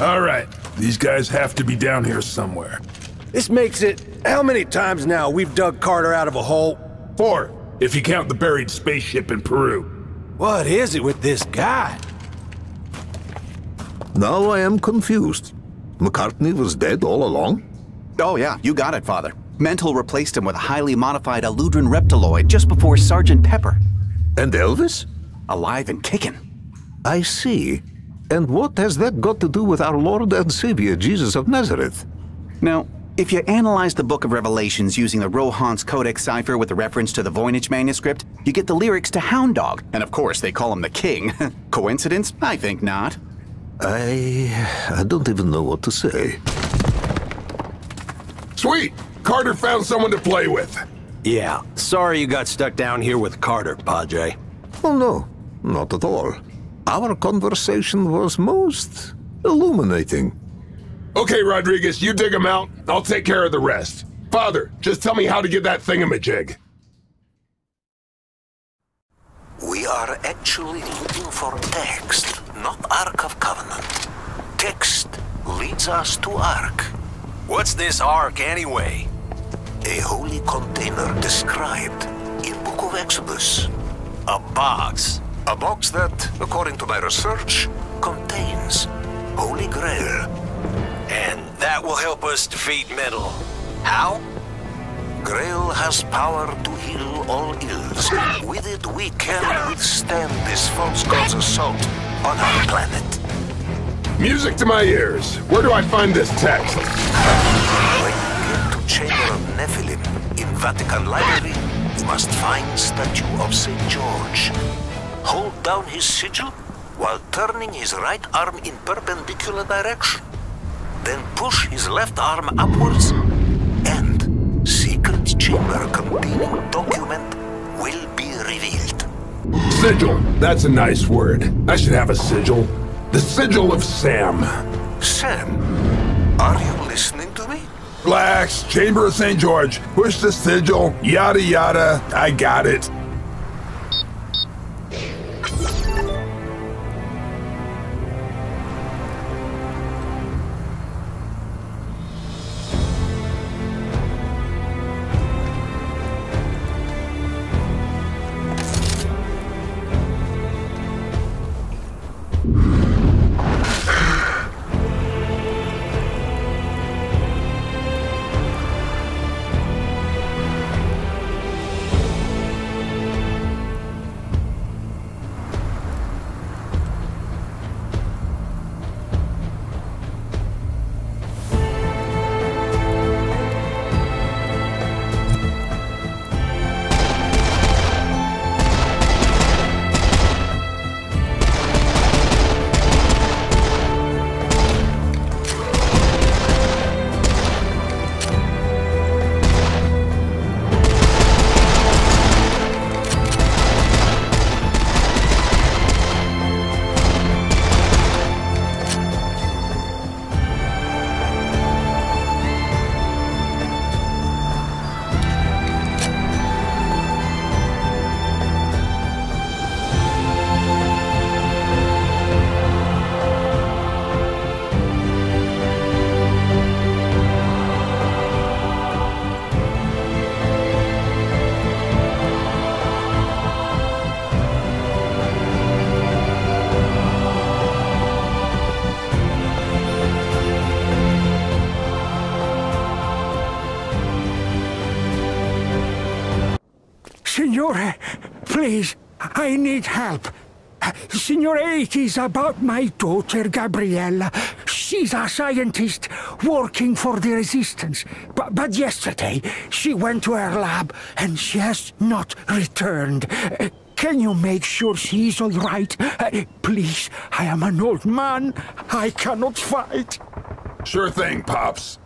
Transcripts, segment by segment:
All right, these guys have to be down here somewhere. This makes it how many times now we've dug Carter out of a hole? Four, if you count the buried spaceship in Peru. What is it with this guy? Now I am confused. McCartney was dead all along? Oh yeah, you got it, Father. Mental replaced him with a highly modified Eludran reptiloid just before Sergeant Pepper. And Elvis? Alive and kicking. I see. And what has that got to do with our Lord and Savior, Jesus of Nazareth? Now, if you analyze the Book of Revelations using the Rohonc Codex cipher with a reference to the Voynich manuscript, you get the lyrics to Hound Dog, and of course they call him the King. Coincidence? I think not. I... I don't even know what to say. Sweet! Carter found someone to play with. Yeah, sorry you got stuck down here with Carter, Padre. Oh no, not at all. Our conversation was most illuminating. Okay, Rodriguez, you dig him out. I'll take care of the rest. Father, just tell me how to get that thingamajig. We are actually looking for text, not Ark of Covenant. Text leads us to Ark. What's this Ark anyway? A holy container described in Book of Exodus. A box. A box that, according to my research, contains Holy Grail. And that will help us defeat Mental. How? Grail has power to heal all ills. With it, we can withstand this false god's assault on our planet. Music to my ears. Where do I find this text? When you get to Chamber of Nephilim in Vatican Library, you must find statue of St. George. Hold down his sigil while turning his right arm in perpendicular direction. Then push his left arm upwards, and secret chamber containing document will be revealed. Sigil. That's a nice word. I should have a sigil. The sigil of Sam. Sam, are you listening to me? Relax. Chamber of St. George. Push the sigil. Yada yada. I got it. Signore, please, I need help. Signore, it is about my daughter, Gabriella. She's a scientist working for the Resistance. But, but yesterday, she went to her lab and she has not returned. Can you make sure she's all right? Please, I am an old man. I cannot fight. Sure thing, Pops.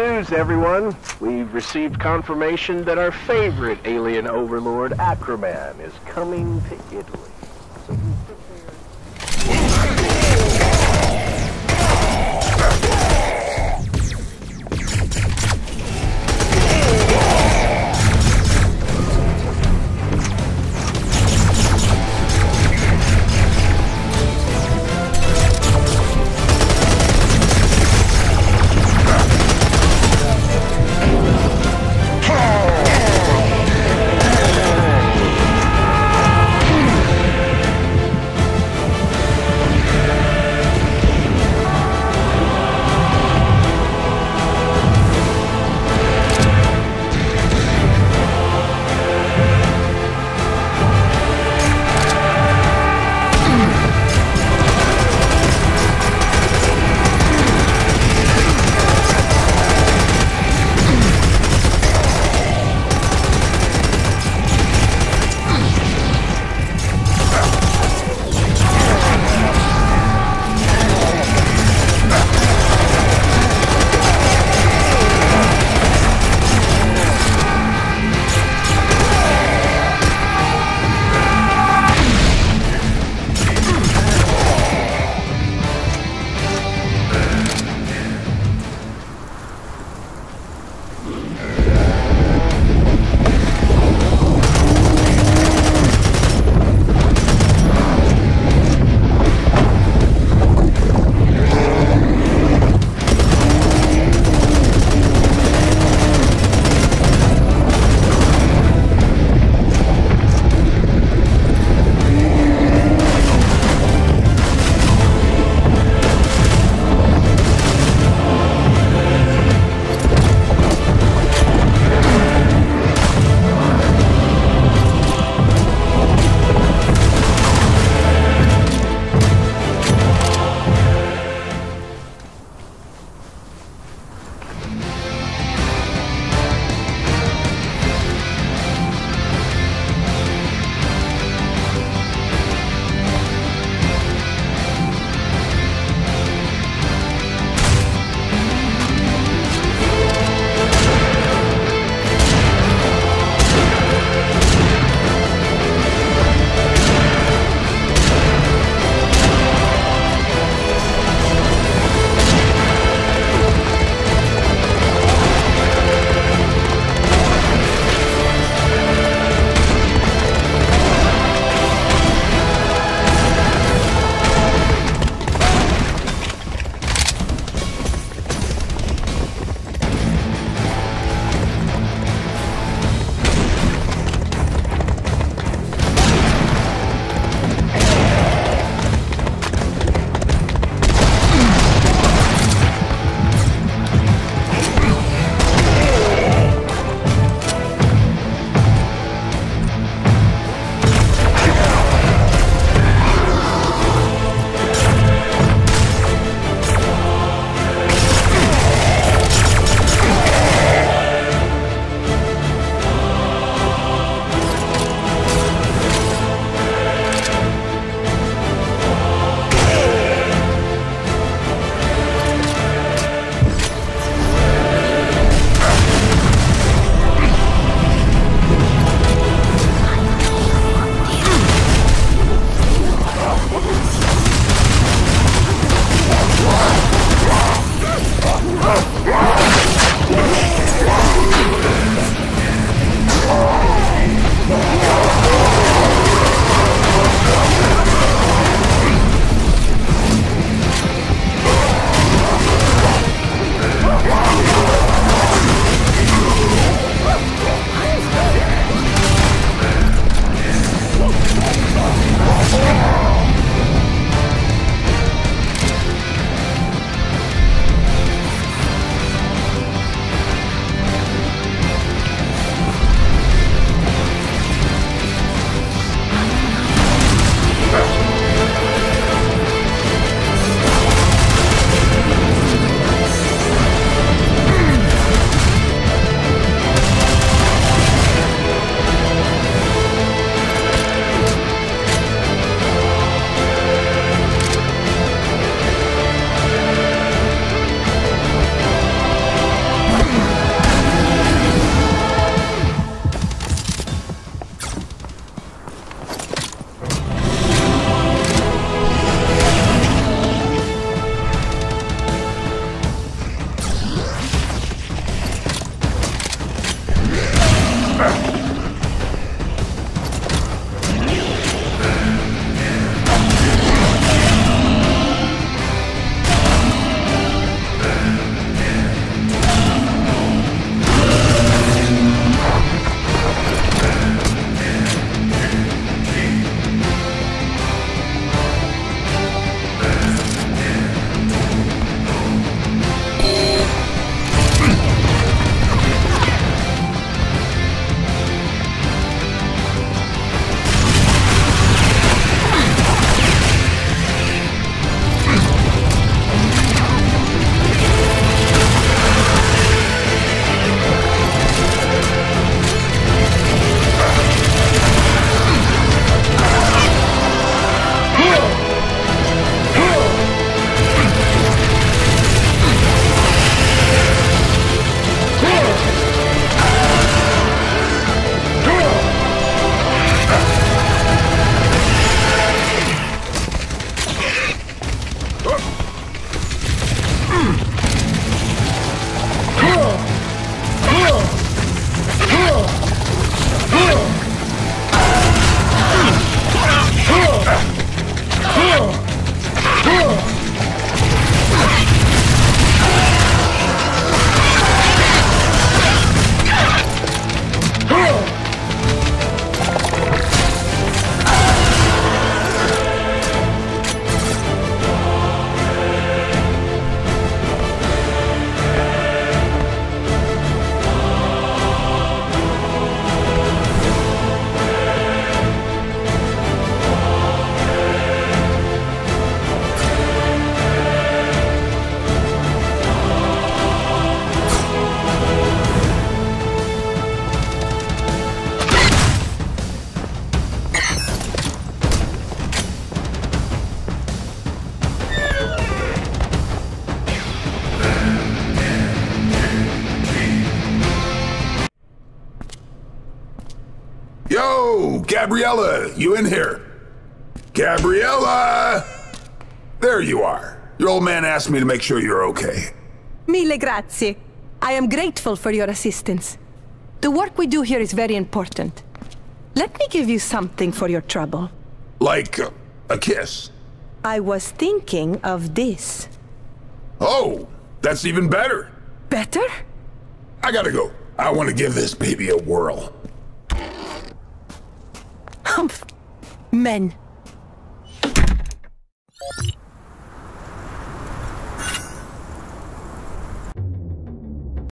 News, everyone. We've received confirmation that our favorite alien overlord, Acroman, is coming to Italy. Gabriella, you in here? Gabriella! There you are. Your old man asked me to make sure you're okay. Mille grazie. I am grateful for your assistance. The work we do here is very important. Let me give you something for your trouble. Like uh, a kiss. I was thinking of this. Oh, that's even better. Better? I gotta go. I want to give this baby a whirl. Humph. Men.